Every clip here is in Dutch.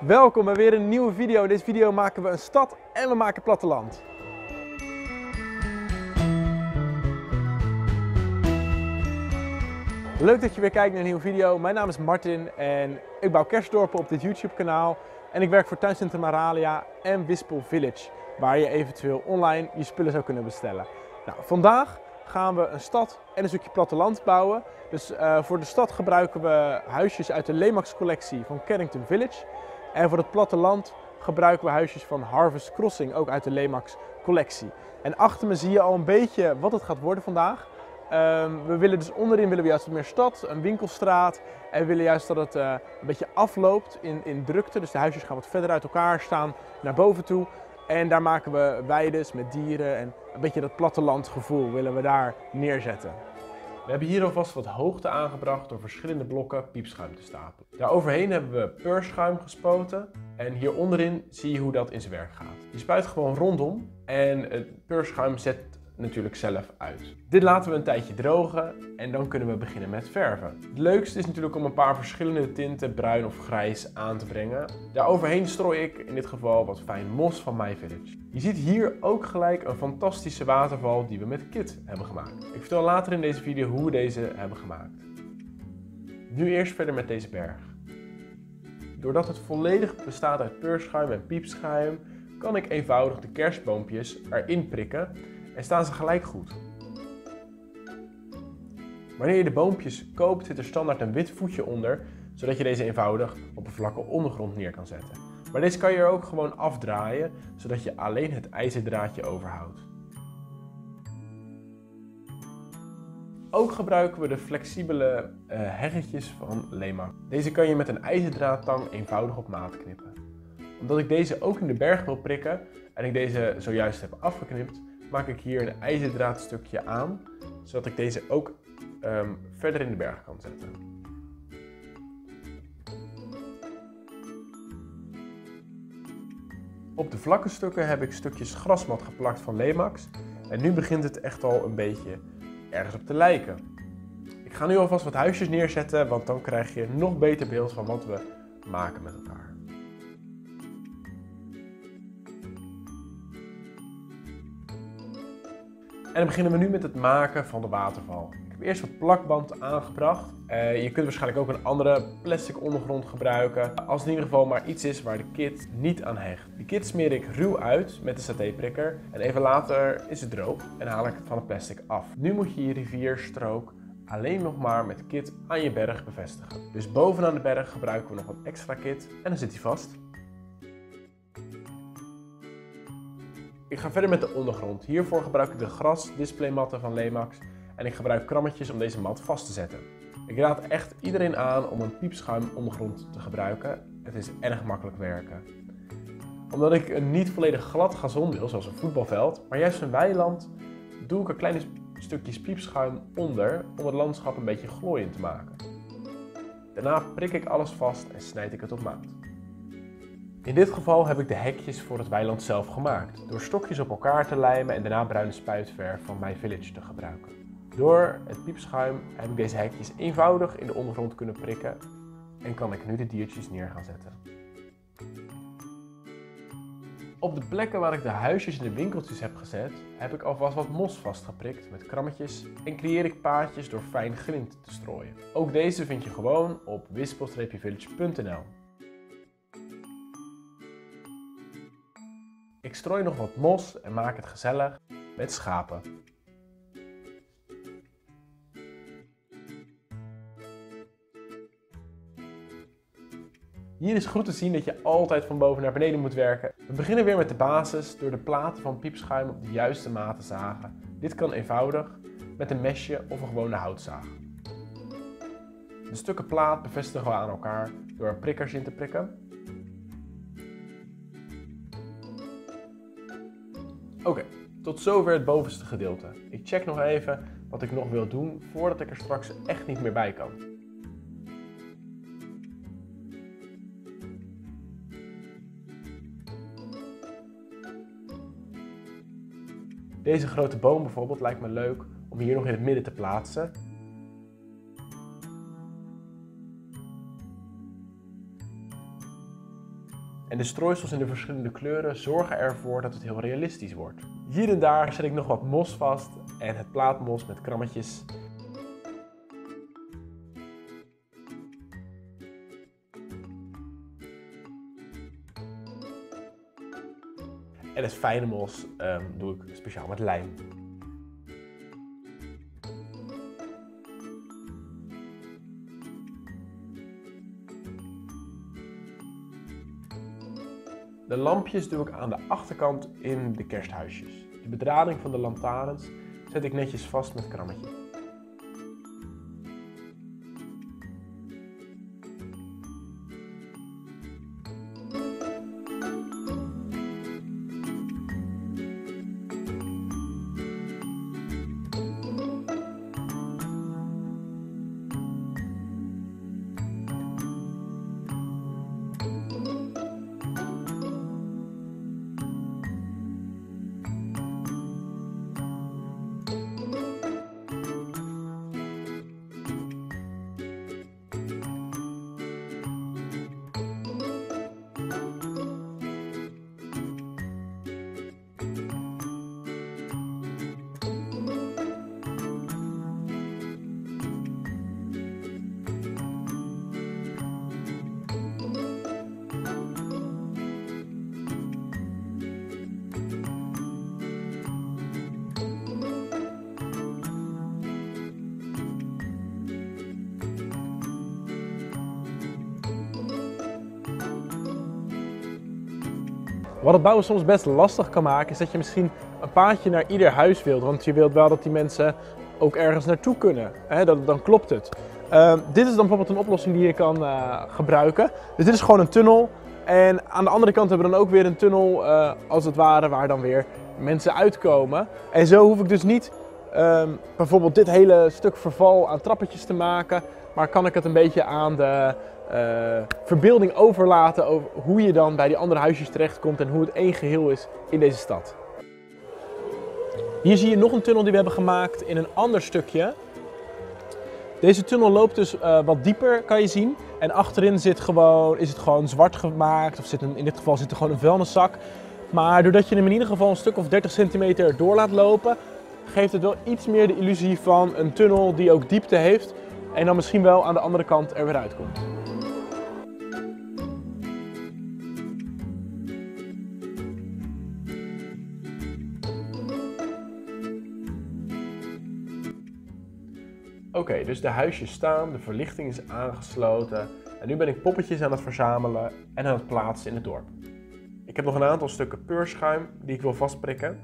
Welkom bij weer een nieuwe video. In deze video maken we een stad en we maken platteland. Leuk dat je weer kijkt naar een nieuwe video. Mijn naam is Martin en ik bouw kerstdorpen op dit YouTube kanaal. En ik werk voor Tuincentrum Aralia en Wispel Village, waar je eventueel online je spullen zou kunnen bestellen. Nou, vandaag gaan we een stad en een stukje platteland bouwen. Dus uh, voor de stad gebruiken we huisjes uit de Lemax collectie van Carrington Village. En voor het platteland gebruiken we huisjes van Harvest Crossing, ook uit de Lemax collectie. En achter me zie je al een beetje wat het gaat worden vandaag. Um, we willen dus onderin willen we juist meer stad, een winkelstraat. En we willen juist dat het uh, een beetje afloopt in, in drukte. Dus de huisjes gaan wat verder uit elkaar staan naar boven toe. En daar maken we weides met dieren en een beetje dat plattelandgevoel willen we daar neerzetten. We hebben hier alvast wat hoogte aangebracht door verschillende blokken piepschuim te stapelen. Daaroverheen hebben we peurschuim gespoten en hier onderin zie je hoe dat in zijn werk gaat. Je spuit gewoon rondom en het peurschuim zet natuurlijk zelf uit. Dit laten we een tijdje drogen en dan kunnen we beginnen met verven. Het leukste is natuurlijk om een paar verschillende tinten bruin of grijs aan te brengen. Daaroverheen strooi ik in dit geval wat fijn mos van My Village. Je ziet hier ook gelijk een fantastische waterval die we met Kit hebben gemaakt. Ik vertel later in deze video hoe we deze hebben gemaakt. Nu eerst verder met deze berg. Doordat het volledig bestaat uit peurschuim en piepschuim, kan ik eenvoudig de kerstboompjes erin prikken en staan ze gelijk goed. Wanneer je de boompjes koopt zit er standaard een wit voetje onder, zodat je deze eenvoudig op een vlakke ondergrond neer kan zetten. Maar deze kan je er ook gewoon afdraaien, zodat je alleen het ijzerdraadje overhoudt. Ook gebruiken we de flexibele uh, heggetjes van Lema. Deze kan je met een ijzerdraadtang eenvoudig op maat knippen. Omdat ik deze ook in de berg wil prikken en ik deze zojuist heb afgeknipt, maak ik hier een ijzerdraadstukje aan, zodat ik deze ook um, verder in de berg kan zetten. Op de vlakke stukken heb ik stukjes grasmat geplakt van Lemax en nu begint het echt al een beetje ergens op te lijken. Ik ga nu alvast wat huisjes neerzetten, want dan krijg je een nog beter beeld van wat we maken met elkaar. Dan beginnen we nu met het maken van de waterval. Ik heb eerst wat plakband aangebracht. Uh, je kunt waarschijnlijk ook een andere plastic ondergrond gebruiken. Als het in ieder geval maar iets is waar de kit niet aan hecht. De kit smeer ik ruw uit met de satéprikker. En even later is het droog en haal ik het van het plastic af. Nu moet je je rivierstrook alleen nog maar met kit aan je berg bevestigen. Dus bovenaan de berg gebruiken we nog wat extra kit en dan zit hij vast. Ik ga verder met de ondergrond. Hiervoor gebruik ik de gras displaymatten van Lemax en ik gebruik krammetjes om deze mat vast te zetten. Ik raad echt iedereen aan om een piepschuim ondergrond te gebruiken. Het is erg makkelijk werken. Omdat ik een niet volledig glad gazon wil, zoals een voetbalveld, maar juist een weiland, doe ik er kleine stukjes piepschuim onder om het landschap een beetje glooiend te maken. Daarna prik ik alles vast en snijd ik het op maat. In dit geval heb ik de hekjes voor het weiland zelf gemaakt, door stokjes op elkaar te lijmen en daarna bruine spuitverf van My Village te gebruiken. Door het piepschuim heb ik deze hekjes eenvoudig in de ondergrond kunnen prikken en kan ik nu de diertjes neer gaan zetten. Op de plekken waar ik de huisjes en de winkeltjes heb gezet, heb ik alvast wat mos vastgeprikt met krammetjes en creëer ik paadjes door fijn grind te strooien. Ook deze vind je gewoon op wispel-village.nl. Ik strooi nog wat mos en maak het gezellig met schapen. Hier is goed te zien dat je altijd van boven naar beneden moet werken. We beginnen weer met de basis door de platen van piepschuim op de juiste maat te zagen. Dit kan eenvoudig met een mesje of een gewone houtzaag. De stukken plaat bevestigen we aan elkaar door er prikkers in te prikken. Oké, tot zover het bovenste gedeelte. Ik check nog even wat ik nog wil doen voordat ik er straks echt niet meer bij kan. Deze grote boom bijvoorbeeld lijkt me leuk om hier nog in het midden te plaatsen. En de strooisels in de verschillende kleuren zorgen ervoor dat het heel realistisch wordt. Hier en daar zet ik nog wat mos vast en het plaatmos met krammetjes En het fijne mos um, doe ik speciaal met lijm. De lampjes doe ik aan de achterkant in de kersthuisjes. De bedrading van de lantaarns zet ik netjes vast met krammetjes. Wat het bouwen soms best lastig kan maken, is dat je misschien een paadje naar ieder huis wilt. Want je wilt wel dat die mensen ook ergens naartoe kunnen. Hè? Dat, dan klopt het. Ehm, dit is dan bijvoorbeeld een oplossing die je kan uh, gebruiken. Dus dit is gewoon een tunnel. En aan de andere kant hebben we dan ook weer een tunnel, uh, als het ware, waar dan weer mensen uitkomen. En zo hoef ik dus niet um, bijvoorbeeld dit hele stuk verval aan trappetjes te maken. Maar kan ik het een beetje aan de uh, verbeelding overlaten over hoe je dan bij die andere huisjes terechtkomt en hoe het één geheel is in deze stad. Hier zie je nog een tunnel die we hebben gemaakt in een ander stukje. Deze tunnel loopt dus uh, wat dieper, kan je zien. En achterin zit gewoon, is het gewoon zwart gemaakt, of zit een, in dit geval zit er gewoon een vuilniszak. Maar doordat je hem in ieder geval een stuk of 30 centimeter door laat lopen, geeft het wel iets meer de illusie van een tunnel die ook diepte heeft. En dan misschien wel aan de andere kant er weer uitkomt. Oké, dus de huisjes staan, de verlichting is aangesloten en nu ben ik poppetjes aan het verzamelen en aan het plaatsen in het dorp. Ik heb nog een aantal stukken peurschuim die ik wil vastprikken.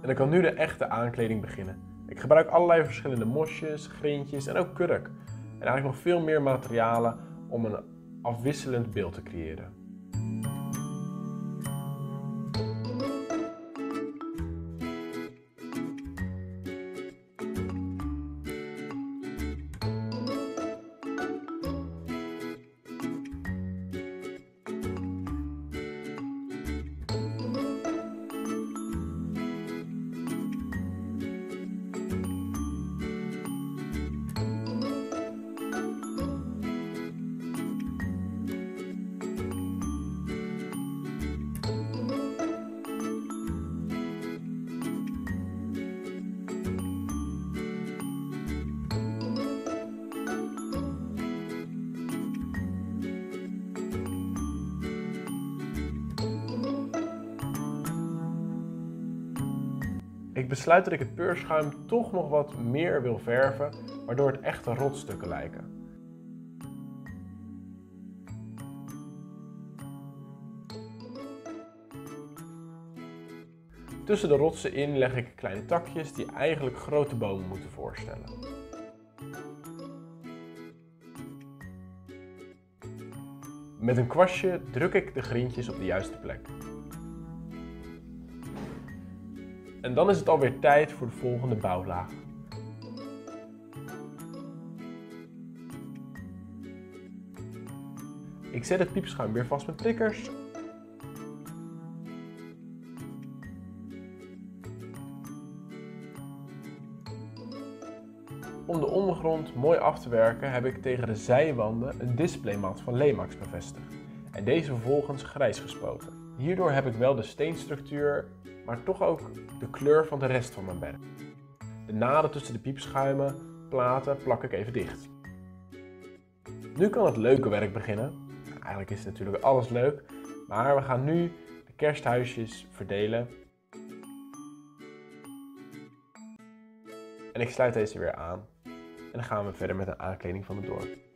En dan kan nu de echte aankleding beginnen. Ik gebruik allerlei verschillende mosjes, grintjes en ook kurk. En eigenlijk nog veel meer materialen om een afwisselend beeld te creëren. Ik besluit dat ik het peurschuim toch nog wat meer wil verven, waardoor het echte rotstukken lijken. Tussen de rotsen in leg ik kleine takjes die eigenlijk grote bomen moeten voorstellen. Met een kwastje druk ik de grientjes op de juiste plek. En dan is het alweer tijd voor de volgende bouwlaag. Ik zet het piepschuim weer vast met prikkers. Om de ondergrond mooi af te werken heb ik tegen de zijwanden een displaymat van Lemax bevestigd. en deze vervolgens grijs gespoten. Hierdoor heb ik wel de steenstructuur, maar toch ook de kleur van de rest van mijn berg. De naden tussen de piepschuimen, platen plak ik even dicht. Nu kan het leuke werk beginnen. Eigenlijk is natuurlijk alles leuk, maar we gaan nu de kersthuisjes verdelen. En ik sluit deze weer aan. En dan gaan we verder met een aankleding van het dorp.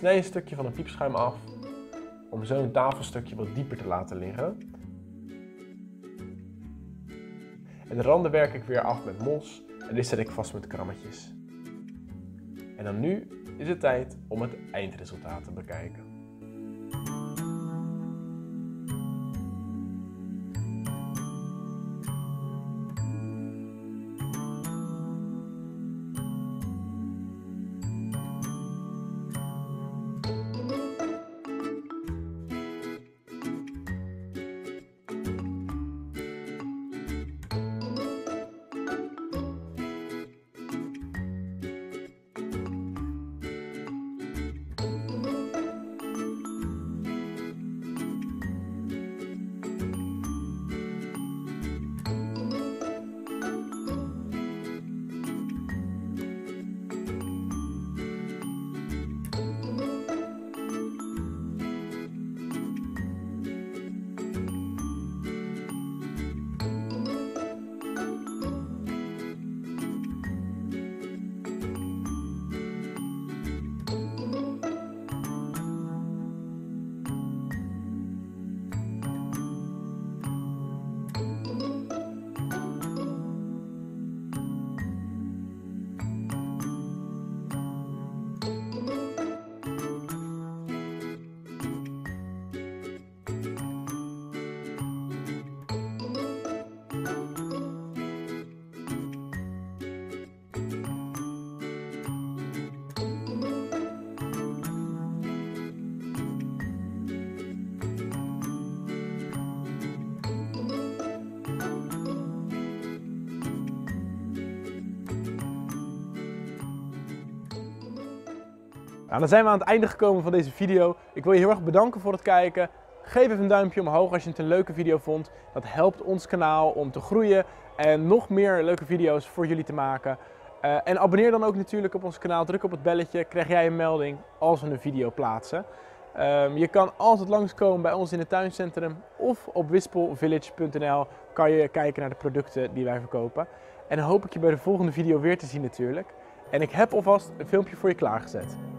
Snij een stukje van een piepschuim af om zo een tafelstukje wat dieper te laten liggen. En de randen werk ik weer af met mos en dit zet ik vast met krammetjes. En dan nu is het tijd om het eindresultaat te bekijken. Nou, dan zijn we aan het einde gekomen van deze video. Ik wil je heel erg bedanken voor het kijken. Geef even een duimpje omhoog als je het een leuke video vond. Dat helpt ons kanaal om te groeien en nog meer leuke video's voor jullie te maken. Uh, en abonneer dan ook natuurlijk op ons kanaal. Druk op het belletje, krijg jij een melding als we een video plaatsen. Um, je kan altijd langskomen bij ons in het tuincentrum of op wispelvillage.nl kan je kijken naar de producten die wij verkopen. En dan hoop ik je bij de volgende video weer te zien natuurlijk. En ik heb alvast een filmpje voor je klaargezet.